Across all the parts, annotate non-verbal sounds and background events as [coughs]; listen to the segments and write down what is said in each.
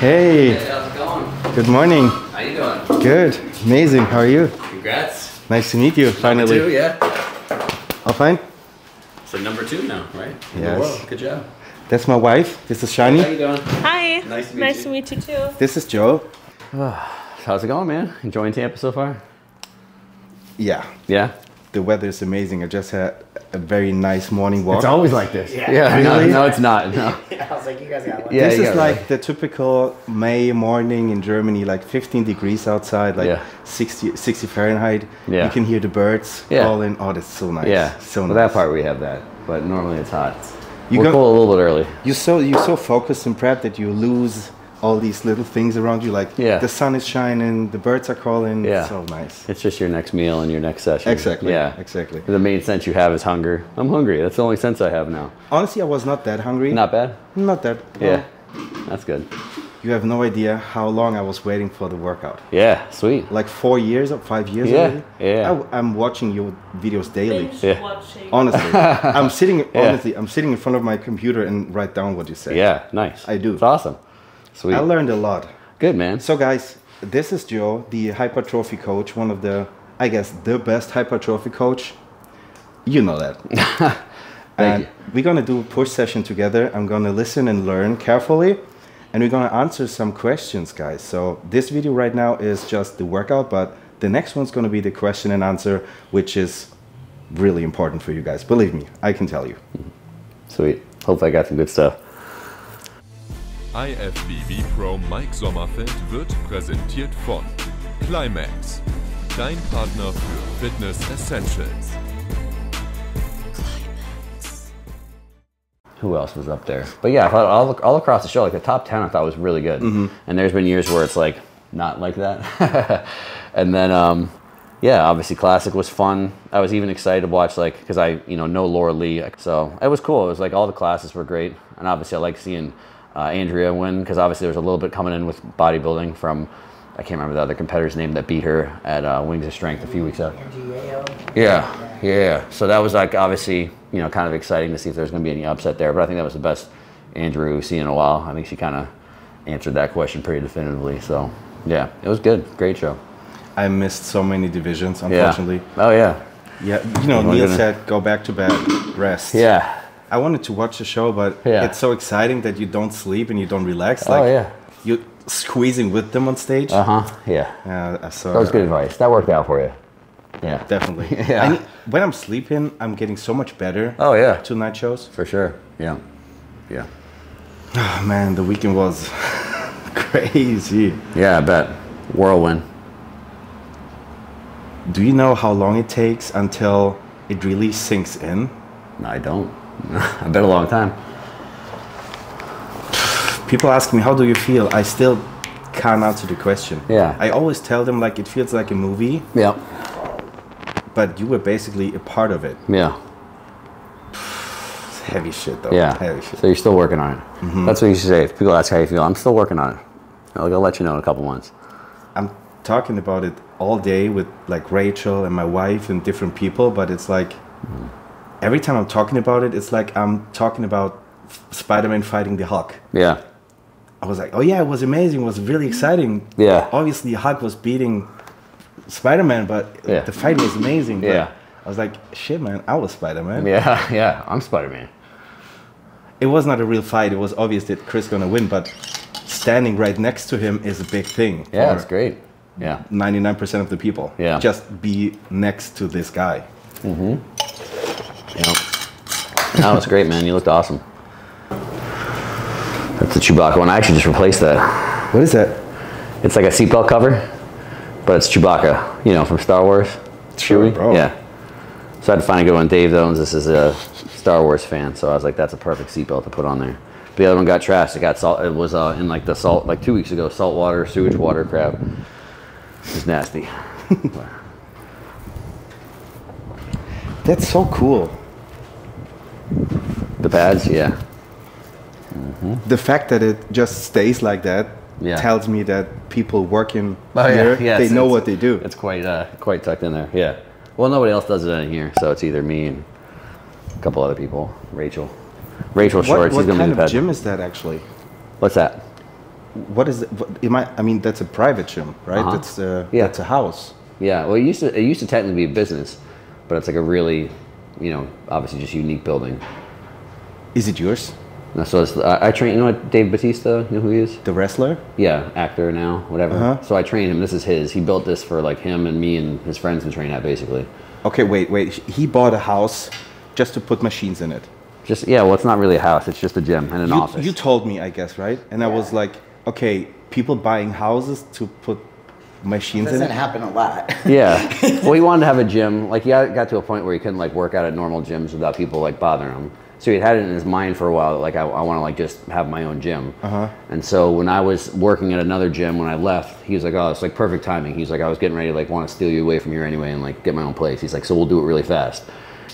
Hey, how's it going? good morning. How you doing? Good, amazing. How are you? Congrats. Nice to meet you. Finally, Two, yeah. all fine. So number two now, right? In the Yes. Good job. That's my wife. This is Shani. How you doing? Hi. Nice to meet nice you. to meet you too. This is Joe. [sighs] How's it going, man? Enjoying Tampa so far? Yeah, Yeah. the weather is amazing. I just had a very nice morning walk. It's always like this. Yeah. no, Really? no, it's not. No. [laughs] I was like, you guys got one. Yeah, this is like right. the typical May morning in Germany, like 15 degrees outside, like Yeah. 60, 60 Fahrenheit. Yeah. You can hear the birds Yeah. calling. Oh, that's so nice. Yeah. so well, that part we have that, but normally it's hot. You We're go- cool a little bit early. You're so you're so focused in prep that you lose all these little things around you. Like Yeah. the sun is shining, the birds are calling. Yeah. so nice. It's just your next meal and your next session. Exactly. Yeah. Exactly. The main sense you have is hunger. I'm hungry. That's the only sense I have now. Honestly, I was not that hungry. Not bad. Not that. Yeah. well, That's good. You have no idea how long I was waiting for the workout. Yeah. Sweet. Like four years or five years Yeah, already. yeah. I, am watching your videos daily. Binge Yeah. watching. Honestly, [laughs] I'm sitting. Honestly, I'm sitting in front of my computer and write down what you say. Yeah. Nice. I do. It's awesome. Sweet. I learned a lot. Good, man. So, guys, this is Joe, the hypertrophy coach, one of the, I guess, the best hypertrophy coach. You know that. [laughs] and you. we're gonna do a push session together. I'm gonna listen and learn carefully, and we're gonna answer some questions, guys. So this video right now is just the workout, but the next one's gonna be the question and answer, which is really important for you guys. Believe me, I can tell you. Mm-hmm. Sweet. Hope I got some good stuff. IFBB Pro Mike Sommerfeld wird präsentiert von Climaqx, dein Partner für Fitness Essentials. Who else was up there? But yeah, I thought all, all across the show, like the top 10 I thought was really good. And there's been years where it's like not like that. [laughs] and then, um, yeah, obviously Classic was fun. I was even excited to watch, like, because I, you know, know Laura Lee. So it was cool. It was like all the classes were great. And obviously I like seeing uh, Andrea win because obviously there was a little bit coming in with bodybuilding from, I can't remember the other competitor's name that beat her at uh, Wings of Strength a few weeks out. MGAO. Yeah, yeah. So that was like obviously, you know, kind of exciting to see if there's going to be any upset there. But I think that was the best Andrea we've seen in a while. I think she kind of answered that question pretty definitively. So yeah, it was good. Great show. I missed so many divisions, Yeah. unfortunately. Oh yeah. Yeah, you know, Oh Neil said go back to bed, rest. Yeah. I wanted to watch the show, but Yeah. it's so exciting that you don't sleep and you don't relax. Like oh yeah. you're squeezing with them on stage. Uh huh. Yeah. Yeah, so That was good advice. That worked out for you. Yeah. Definitely. [laughs] Yeah. Need- when I'm sleeping, I'm getting so much better. Oh yeah. To night shows. For sure. Yeah. Yeah. [sighs] Oh, man, the weekend was [laughs] crazy. Yeah. I bet. Whirlwind. Do you know how long it takes until it really sinks in? No, I don't. [laughs] I bet a long time. People ask me, how do you feel? I still can't answer the question. Yeah. I always tell them like it feels like a movie, Yeah. but you were basically a part of it. Yeah. It's heavy shit though. Yeah. Heavy shit. So you're still working on it. Mm-hmm. That's what you should say. If people ask how you feel, I'm still working on it. I'll, I'll let you know in a couple months. I'm talking about it all day with like Rachel and my wife and different people, but it's like mm. Every time I'm talking about it, it's like I'm talking about Spider-Man fighting the Hulk. Yeah. I was like, oh yeah, it was amazing, it was really exciting. Yeah. Obviously, Hulk was beating Spider-Man, but Yeah. the fight was amazing. Yeah. I was like, shit, man, I was Spider-Man. Yeah. [laughs] Yeah. I'm Spider Man. It was not a real fight. It was obvious that Chris gonna win, but standing right next to him is a big thing. Yeah. That's great. Yeah. 99% of the people. Yeah. Just be next to this guy. Mm-hmm. Yeah. That was great, man. You looked awesome. That's the Chewbacca one. I actually just replaced that. What is that? It's like a seatbelt cover, but it's Chewbacca, you know, from Star Wars. Sure, Chewie. bro. Yeah. So I had to find a good one. Dave owns this is a Star Wars fan, so I was like, that's a perfect seatbelt to put on there. But the other one got trashed. It got salt. It was uh, in like the salt, like two weeks ago, salt water, sewage water crap. It was nasty. [laughs] That's so cool. The pads, yeah. The fact that it just stays like that Yeah. tells me that people working Oh, here, Yeah, they know what they do. It's quite uh, quite tucked in there. Yeah. Well, nobody else does it in here, so it's either me and a couple other people. Rachel. Rachel What, Shorts. what gonna kind of gym is that actually? What's that? what is it? What, am I, I mean, that's a private gym, right? Uh-huh. That's uh, Yeah. that's a house. Yeah, well, it used to it used to technically be a business, but it's like a really, you know, obviously just unique building. Is it yours? No, so it's, I, I train. You know what Dave Bautista? You know who he is? The wrestler? Yeah, actor now, whatever. Uh-huh. So I train him. This is his. He built this for like him and me and his friends to train at, basically. Okay, wait, wait. He bought a house just to put machines in it. Just yeah, well, it's not really a house. It's just a gym and an You, office. you told me, I guess, right? And I was like, okay, people buying houses to put machines in Doesn't it. happen a lot. [laughs] yeah. Well, he wanted to have a gym. Like, he got got to a point where he couldn't like work out at normal gyms without people like bothering him. So he had it in his mind for a while. That like, I, I want to like just have my own gym. Uh-huh. And so when I was working at another gym when I left, he was like, "Oh, it's like perfect timing." He's like, "I was getting ready to like want to steal you away from here anyway and like get my own place." He's like, "So we'll do it really fast."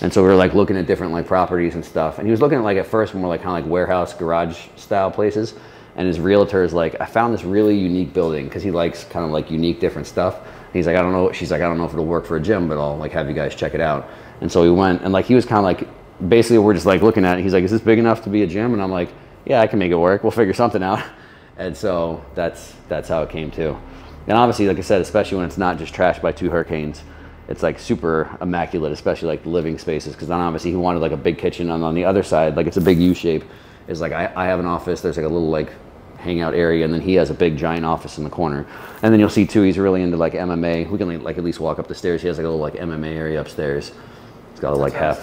And so we were like looking at different like properties and stuff. And he was looking at like at first more like kind of like warehouse garage style places. And his realtor is like, I found this really unique building because he likes kind of like unique different stuff. He's like, I don't know. She's like, I don't know if it'll work for a gym, but I'll like have you guys check it out. And so we went, and like he was kind of like, basically we're just like looking at it. He's like, Is this big enough to be a gym? And I'm like, Yeah, I can make it work. We'll figure something out. [laughs] And so that's that's how it came to. And obviously, like I said, especially when it's not just trashed by two hurricanes, it's like super immaculate, especially like the living spaces. Because then obviously he wanted like a big kitchen, and on the other side, like it's a big U shape. Is like I, I have an office. There's like a little like hangout area, and then he has a big giant office in the corner. And then you'll see too, he's really into like MMA. We can like at least walk up the stairs. He has like a little like MMA area upstairs. It's got a like half.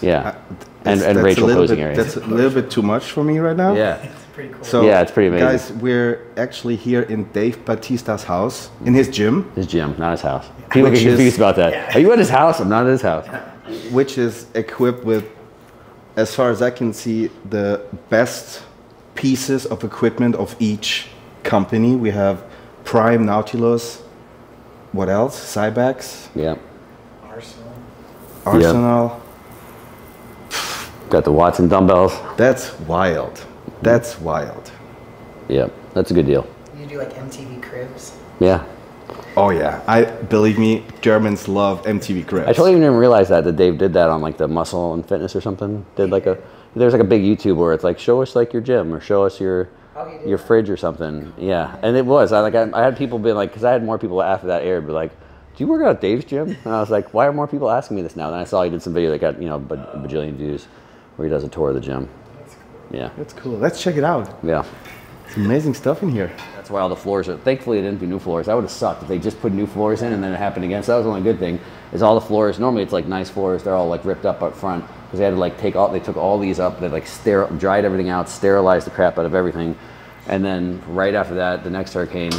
Yeah, and and that's Rachel posing bit, area. That's a little bit too much for me right now. Yeah. It's pretty cool. So Yeah, it's pretty amazing. Guys, we're actually here in Dave Bautista's house, in his gym, His gym, not his house. People Which get confused is- about that. Are you at his house? I'm not at his house. which is equipped with, as far as I can see, the best pieces of equipment of each company. We have Prime Nautilus. What else? Cybex, Yeah. Arsenal. Arsenal. Got the Watson dumbbells. That's wild. That's wild. Yeah, that's a good deal. You do like MTV Cribs. Yeah. Oh yeah, I believe me, Germans love MTV Cribs. I totally didn't even realize that that Dave did that on like the muscle and fitness or something. Did like a there's like a big YouTube where it's like show us like your gym or show us your Oh, you did your fridge or something. Yeah, and it was. I like I, I had people being like because I had more people after that aired be like, do you work out at Dave's gym? And I was like, why are more people asking me this now? Then I saw he did some video that got you know a oh. bajillion views where he does a tour of the gym. Yeah, That's cool. Let's check it out. yeah. It's amazing stuff in here. That's why all the floors are. Thankfully, they didn't do new floors. That would have sucked if they just put new floors in and then it happened again. So that was the only good thing. Is all the floors. Normally, it's like nice floors. They're all like ripped up up front because they had to like take all. They took all these up. They like steril, dried everything out, sterilized the crap out of everything, and then right after that, the next hurricane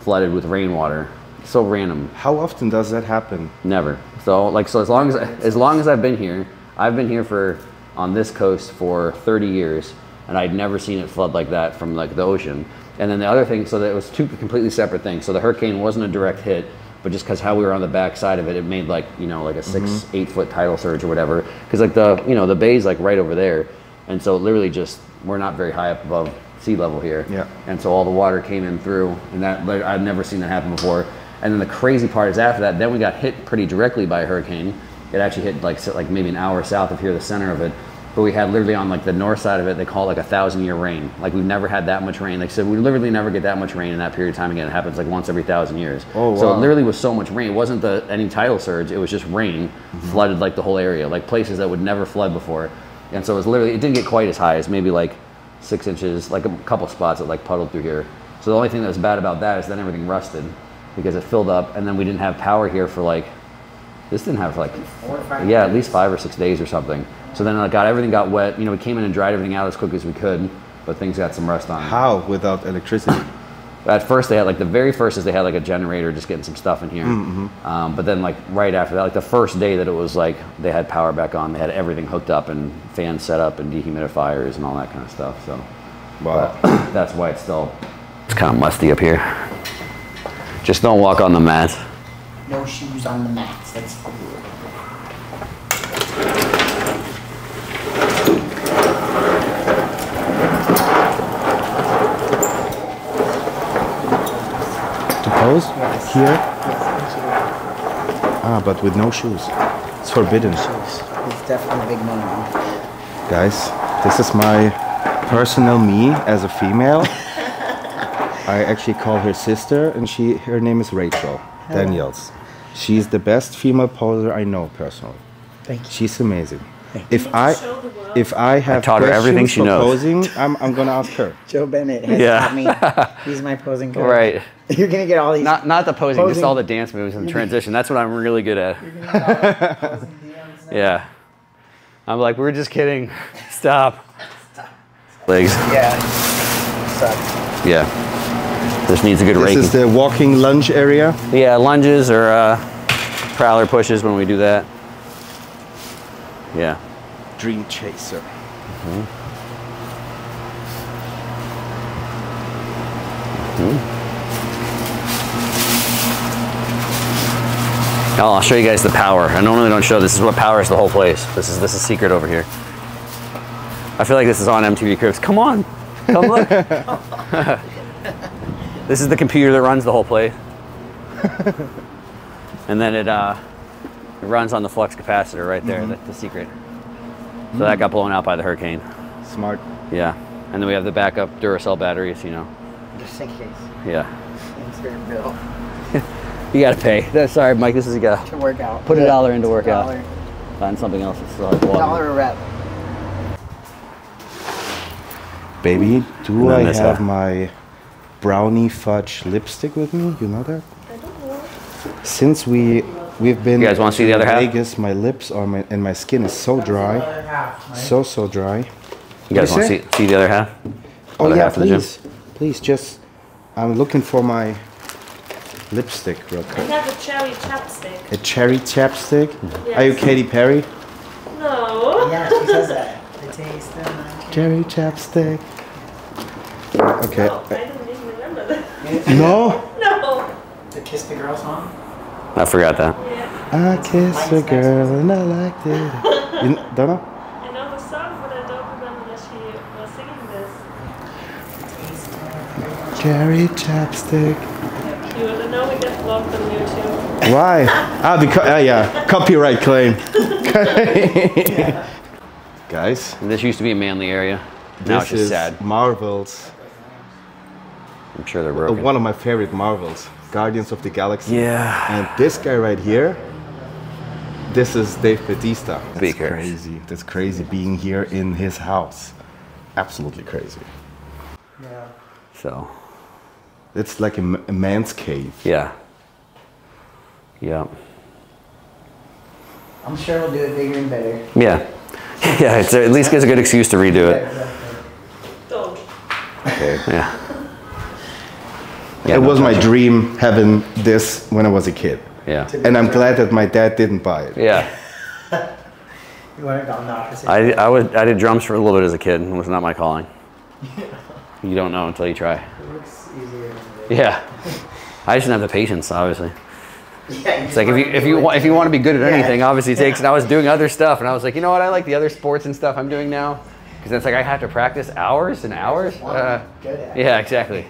flooded with rainwater. So random. How often does that happen? Never. So like so as long as as long as I've been here, I've been here for on this coast for 30 years, and I'd never seen it flood like that from like the ocean. And then the other thing, so that it was two completely separate things. So the hurricane wasn't a direct hit, but just because how we were on the back side of it, it made like you know like a 6 mm-hmm. eight foot tidal surge or whatever. Because like the you know the bay's like right over there, and so literally just we're not very high up above sea level here. Yeah. And so all the water came in through, and that like, I've never seen that happen before. And then the crazy part is after that, then we got hit pretty directly by a hurricane. It actually hit like like maybe an hour south of here, the center of it. But we had literally on like the north side of it, they call it like a thousand year rain. Like we've never had that much rain. Like so, we literally never get that much rain in that period of time again. It happens like once every thousand years. Oh, wow. So it literally was so much rain. It wasn't the any tidal surge. It was just rain mm-hmm. flooded like the whole area, like places that would never flood before. And so it was literally it didn't get quite as high as maybe like six inches, like a couple spots that like puddled through here. So the only thing that was bad about that is then everything rusted because it filled up, and then we didn't have power here for like this didn't have for like Four or five yeah at least five or six days or something. So then it got everything got wet. You know, we came in and dried everything out as quick as we could, but things got some rust on. it. How without electricity? At first, they had like the very first is they had like a generator just getting some stuff in here. Um, but then like right after that, like the first day that it was like they had power back on, they had everything hooked up and fans set up and dehumidifiers and all that kind of stuff. So Wow. but [coughs] that's why it's still it's kind of musty up here. Just don't walk on the mat. No shoes on the mats. That's cool. To pose here? Ah, but with no shoes. It's forbidden. Shoes. It's definitely a big no-no. Guys, this is my personal me as a female. [laughs] I actually call her sister, and she her name is Rachel Daniels. She's the best female poser I know personally. Thank you. She's amazing. Thank If I if I have taught her everything she knows. posing, I'm I'm gonna ask her. [laughs] Joe Bennett has Yeah. taught me. [laughs] He's my posing coach. Right. [laughs] You're gonna get all these. Not not the posing, just all the dance moves and the transition. That's what I'm really good at. You're gonna get all these posing DMs now. Yeah. I'm like, we're just kidding. Stop. Legs. Yeah. Sucks. Yeah. This needs a good This is the walking lunge area. Yeah, lunges or uh, prowler pushes when we do that. Yeah. Dream chaser. Mhm. Oh, I'll show you guys the power. I normally don't show. This is what powers the whole place. This is this is secret over here. I feel like this is on MTV Cribs. Come on, come look. [laughs] [laughs] this is the computer that runs the whole place, [laughs] and then it uh, it runs on the flux capacitor right there. That's the secret. So that got blown out by the hurricane. Smart. Yeah, and then we have the backup Duracell batteries. You know. Just in case. Yeah. Insert bill [laughs] You gotta pay. That's sorry, Mike. This is you gotta to work out. put a dollar in to work out. Dollar. Find something else that's like water. Dollar a rep. Baby, do And I have uh, my brownie fudge lipstick with me? You know that? I don't know. Since we we've been You guys wanna see the to other half? Vegas, my lips are my, and my skin is so dry, so so dry. You guys want to see, see the other half? Oh Other yeah, half of the gym? please, please, just I'm looking for my lipstick real quick. I quick. have a cherry chapstick. A cherry chapstick. Mm-hmm. Are you Yes. Katy Perry? No. Yeah, she says that. The taste of my Cherry chapstick. Okay. No, I don't even remember that. No. No. The Kiss the Girl song? I forgot that. Yeah. I kiss a girl and I liked it. [laughs] You don't know? I know the song, but I don't remember that she was singing this. Cherry chapstick. You would know we get blocked on YouTube. Why? [laughs] Ah, because uh, yeah, copyright claim. [laughs] Guys, This used to be a manly area. Now it's this just is sad. Marvel's I'm sure they're broken. one of my favorite Marvels, Guardians of the Galaxy. Yeah. And this guy right here, this is Dave Bautista. That's Speakers. crazy. That's crazy being here in his house. Absolutely crazy. Yeah. So, It's like a man's cave. yeah. Yeah. I'm sure we'll do it bigger and better. Yeah. [laughs] Yeah, it's at least gives a good excuse to redo it. Don't. Okay. Yeah. [laughs] Yeah, it no was my dream having this when I was a kid. Yeah. And I'm glad that my dad didn't buy it. Yeah. [laughs] You want to on the opposite. I, I, would, I did drums for a little bit as a kid. and It was not my calling. [laughs] You don't know until you try. It looks easier than it is. Yeah. I just didn't have the patience, obviously. [laughs] Yeah, It's like if you if you wa- if you want to be good at Yeah. anything, obviously it takes. And I was doing other stuff, and I was like, you know what? I like the other sports and stuff I'm doing now, because it's like I have to practice hours and hours. Uh, Good at yeah, exactly.